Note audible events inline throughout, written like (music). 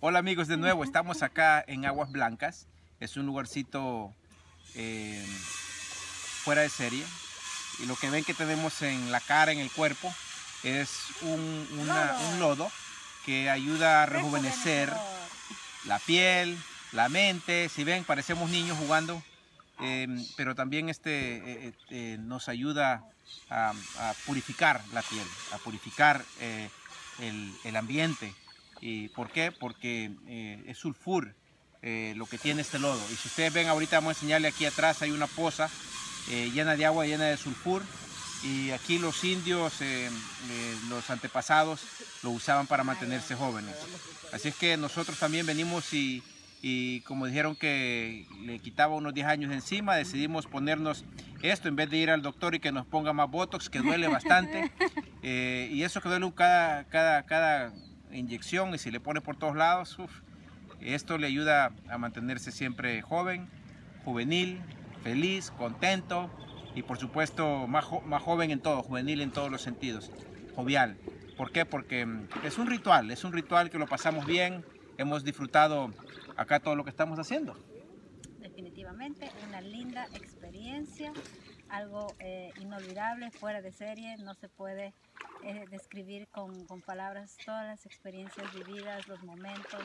Hola amigos de nuevo, estamos acá en Aguas Blancas. Es un lugarcito eh, fuera de serie. Y lo que ven que tenemos en la cara, en el cuerpo, es un, una- Lodo. un lodo que ayuda a rejuvenecer la piel, la mente. Si ven, parecemos niños jugando, eh, pero también este, eh, nos ayuda a, a purificar la piel, a purificar el, el ambiente. ¿Y por qué? Porque eh, es sulfur eh, lo que tiene este lodo. Y si ustedes ven, ahorita vamos a enseñarle aquí atrás, hay una poza eh, llena de agua, llena de sulfur. Y aquí los indios, los antepasados, lo usaban para mantenerse jóvenes. Así es que nosotros también venimos y, y como dijeron que le quitaba unos 10 años encima, decidimos ponernos esto en vez de ir al doctor y que nos ponga más botox, que duele bastante. (laughs) Y eso que duele cada, cada, cada inyección y si le pone por todos lados, esto le ayuda a mantenerse siempre joven, juvenil, feliz, contento y por supuesto más, más joven en todo, juvenil en todos los sentidos, jovial. ¿Por qué? Porque mm, es un ritual, es un ritual que lo pasamos bien, hemos disfrutado acá todo lo que estamos haciendo. Definitivamente una linda experiencia, algo eh, inolvidable, fuera de serie, no se puede describir con, con palabras todas las experiencias vividas, los momentos,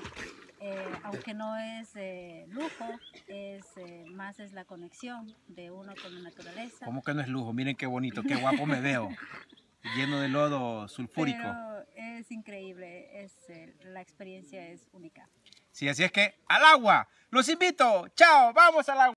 eh, aunque no es eh, lujo, es eh, más es la conexión de uno con la naturaleza. ¿Cómo que no es lujo? Miren qué bonito, qué guapo me veo, (laughs) lleno de lodo sulfúrico. Pero es increíble, es, eh, la experiencia es única. Sí, así es que al agua, los invito, chao, vamos al agua.